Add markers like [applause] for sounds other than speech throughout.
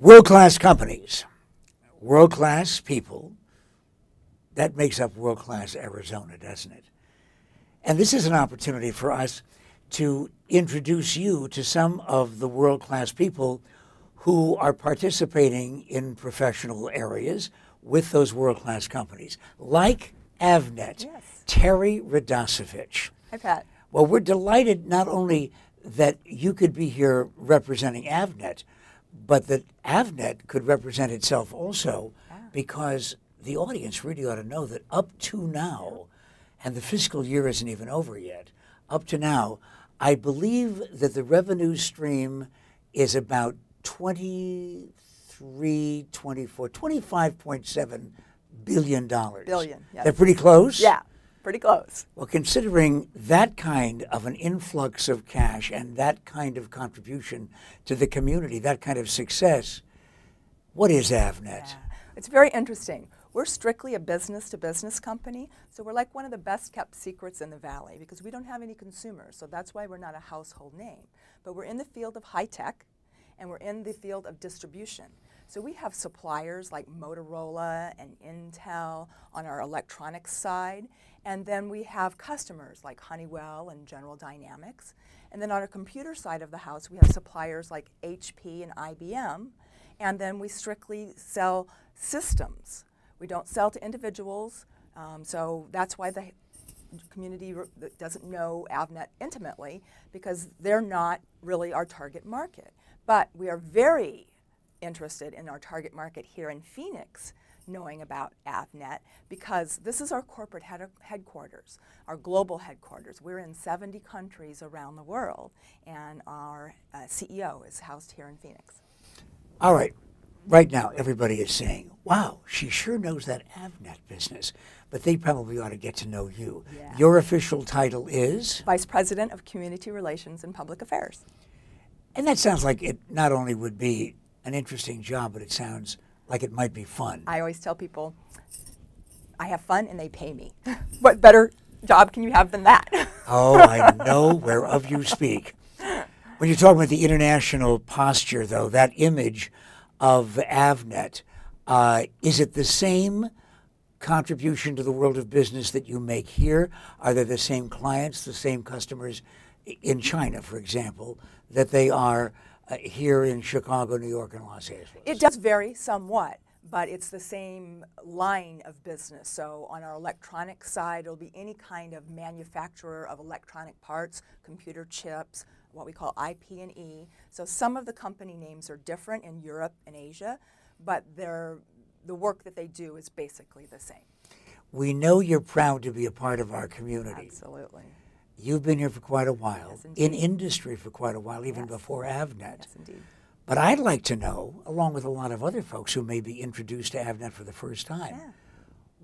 World class companies, world class people. That makes up world class Arizona, doesn't it? And this is an opportunity for us to introduce you to some of the world class people who are participating in professional areas with those world class companies, like Avnet. Yes. Terry Radosevich. Hi, Pat. Well, we're delighted not only that you could be here representing Avnet, but that Avnet could represent itself also ah. because the audience really ought to know that up to now, and the fiscal year isn't even over yet, up to now, I believe that the revenue stream is about 23, 24, 25.7 billion dollars. Billion, yes. They're pretty close? Yeah, pretty close. Well, considering that kind of an influx of cash and that kind of contribution to the community, that kind of success, what is Avnet? It's very interesting. We're strictly a business to business company, so we're like one of the best kept secrets in the valley because we don't have any consumers, so that's why we're not a household name. But we're in the field of high tech and we're in the field of distribution. So we have suppliers like Motorola and Intel on our electronics side, and then we have customers like Honeywell and General Dynamics. And then on our computer side of the house, we have suppliers like HP and IBM, and then we strictly sell systems. We don't sell to individuals, um, so that's why the community doesn't know Avnet intimately because they're not really our target market. But we are very interested in our target market here in Phoenix knowing about Avnet because this is our corporate head- headquarters, our global headquarters. We're in 70 countries around the world, and our uh, CEO is housed here in Phoenix. All right. Right now, everybody is saying, wow, she sure knows that Avnet business. But they probably ought to get to know you. Yeah. Your official title is? Vice President of Community Relations and Public Affairs. And that sounds like it not only would be an interesting job, but it sounds like it might be fun. I always tell people, I have fun and they pay me. [laughs] what better job can you have than that? [laughs] Oh, I know whereof you speak. When you're talking about the international posture, though, that image of Avnet, uh, is it the same contribution to the world of business that you make here? Are they the same clients, the same customers in China, for example, that they are uh, here in Chicago, New York, and Los Angeles? It does vary somewhat, but it's the same line of business. So on our electronic side, it'll be any kind of manufacturer of electronic parts, computer chips, what we call IP and E. So some of the company names are different in Europe and Asia, but they're, the work that they do is basically the same. We know you're proud to be a part of our community. Absolutely. You've been here for quite a while, Yes, in industry for quite a while, even Yes. before Avnet. Yes, indeed. But I'd like to know, along with a lot of other folks who may be introduced to Avnet for the first time, Yeah.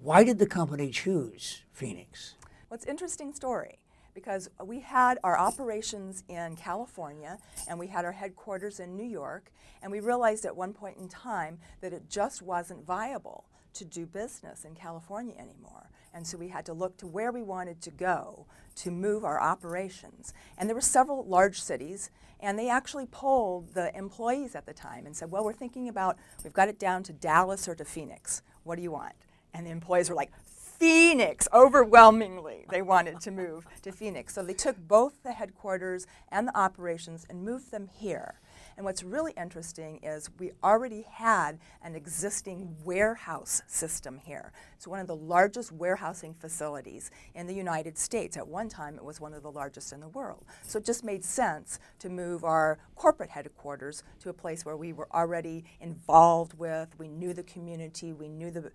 why did the company choose Phoenix? Well, it's an interesting story because we had our operations in California and we had our headquarters in New York, and we realized at one point in time that it just wasn't viable to do business in California anymore. And so we had to look to where we wanted to go to move our operations. And there were several large cities, and they actually polled the employees at the time and said, Well, we're thinking about, we've got it down to Dallas or to Phoenix. What do you want? And the employees were like, Phoenix, overwhelmingly, they wanted to move to Phoenix. So they took both the headquarters and the operations and moved them here. And what's really interesting is we already had an existing warehouse system here. It's one of the largest warehousing facilities in the United States. At one time, it was one of the largest in the world. So it just made sense to move our corporate headquarters to a place where we were already involved with, we knew the community, we knew the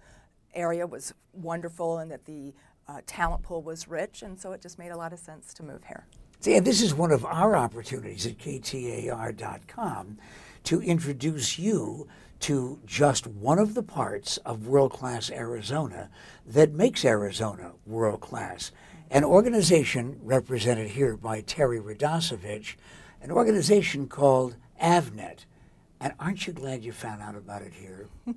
area was wonderful and that the uh, talent pool was rich, and so it just made a lot of sense to move here. See, and this is one of our opportunities at KTAR.com to introduce you to just one of the parts of world class Arizona that makes Arizona world class. An organization represented here by Terry Radosevich, an organization called Avnet. And aren't you glad you found out about it here? [laughs]